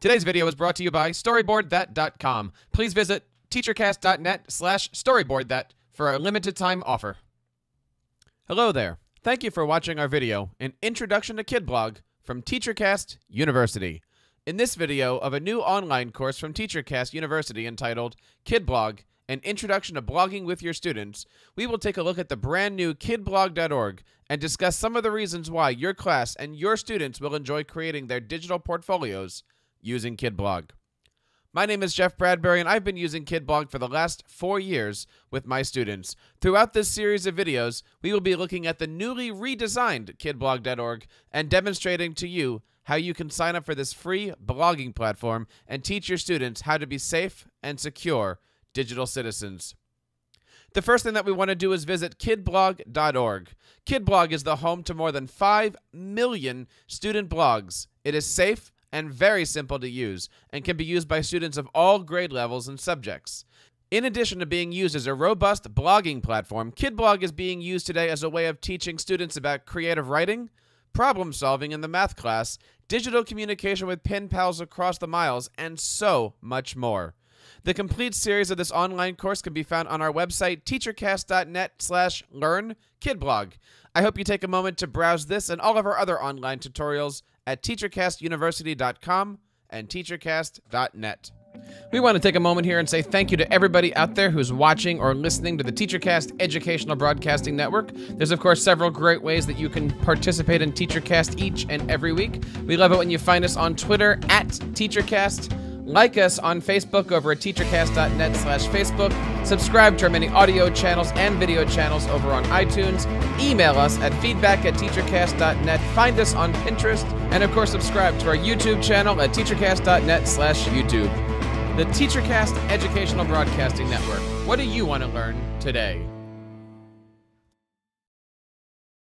Today's video is brought to you by StoryboardThat.com. Please visit teachercast.net slash storyboardthat for a limited time offer. Hello there. Thank you for watching our video, An Introduction to KidBlog from TeacherCast University. In this video of a new online course from TeacherCast University entitled KidBlog, An Introduction to Blogging with Your Students, we will take a look at the brand new kidblog.org and discuss some of the reasons why your class and your students will enjoy creating their digital portfolios using KidBlog. My name is Jeff Bradbury, and I've been using KidBlog for the last four years with my students. Throughout this series of videos, we will be looking at the newly redesigned kidblog.org and demonstrating to you how you can sign up for this free blogging platform and teach your students how to be safe and secure digital citizens. The first thing that we want to do is visit kidblog.org. KidBlog is the home to more than 5 million student blogs. It is safe and very simple to use and can be used by students of all grade levels and subjects. In addition to being used as a robust blogging platform, KidBlog is being used today as a way of teaching students about creative writing, problem solving in the math class, digital communication with pen pals across the miles, and so much more. The complete series of this online course can be found on our website, teachercast.net slash learn kidblog. I hope you take a moment to browse this and all of our other online tutorials at teachercastuniversity.com and teachercast.net. We want to take a moment here and say thank you to everybody out there who's watching or listening to the TeacherCast Educational Broadcasting Network. There's, of course, several great ways that you can participate in TeacherCast each and every week. We love it when you find us on Twitter at TeacherCast. Like us on Facebook over at teachercast.net slash Facebook. Subscribe to our many audio channels and video channels over on iTunes. Email us at feedback at teachercast.net. Find us on Pinterest. And of course, subscribe to our YouTube channel at teachercast.net slash YouTube. The TeacherCast Educational Broadcasting Network. What do you want to learn today?